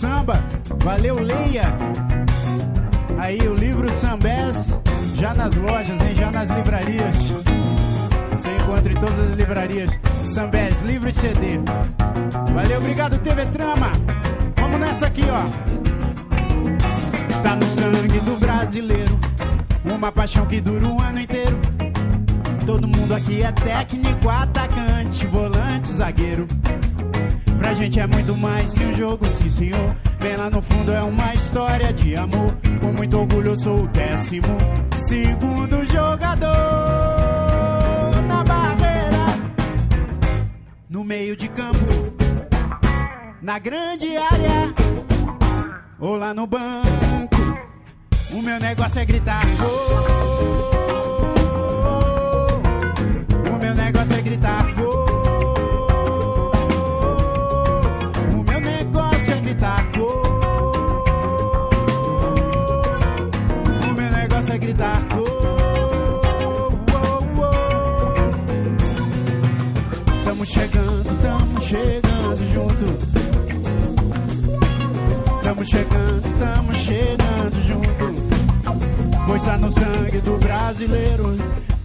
samba. Valeu, leia. Aí o livro Sambés, já nas lojas, hein? Já nas livrarias. Você encontra em todas as livrarias. Sambés, livro e CD. Valeu, obrigado, TV Trama. Vamos nessa aqui, ó. Tá no sangue do brasileiro. Uma paixão que dura um ano inteiro. Todo mundo aqui é técnico, atacante, volante, zagueiro. Pra gente é muito mais que um jogo, sim senhor. Bem lá no fundo é uma história de amor. Com muito orgulho eu sou o décimo segundo jogador. Na barreira, no meio de campo, na grande área ou lá no banco. O meu negócio é gritar gol. Chegando, tamo chegando junto. Tamo chegando, tamo chegando junto. Pois tá no sangue do brasileiro.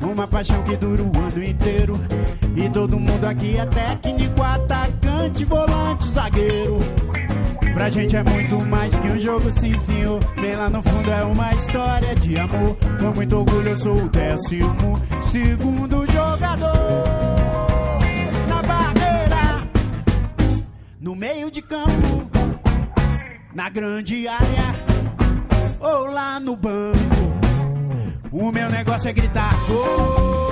Uma paixão que dura o ano inteiro. E todo mundo aqui é técnico, atacante, volante, zagueiro. Pra gente é muito mais que um jogo, sim senhor. Bem lá no fundo é uma história de amor. Com muito orgulho eu sou o décimo segundo jogador. Na grande área ou lá no banco. O meu negócio é gritar gol.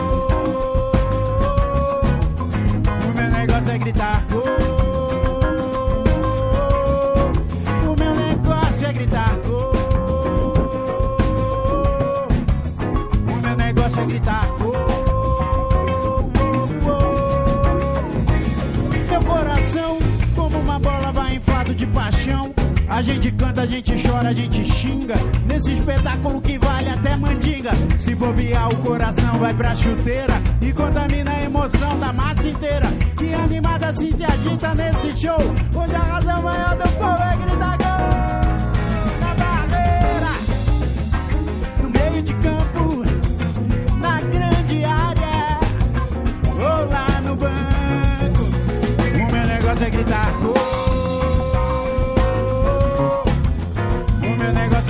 A gente canta, a gente chora, a gente xinga. Nesse espetáculo que vale até mandinga. Se bobear, o coração vai pra chuteira e contamina a emoção da massa inteira. Que animada assim se agita nesse show. Onde a razão maior do povo é gritar gol.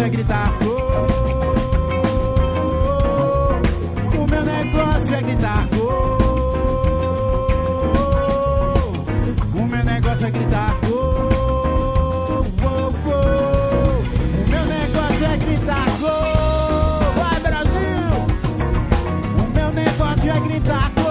gritar. Oh, oh, oh, o meu negócio é gritar. gol, o meu negócio é gritar. gol, o meu negócio é gritar. Gol, vai Brasil! O meu negócio é gritar.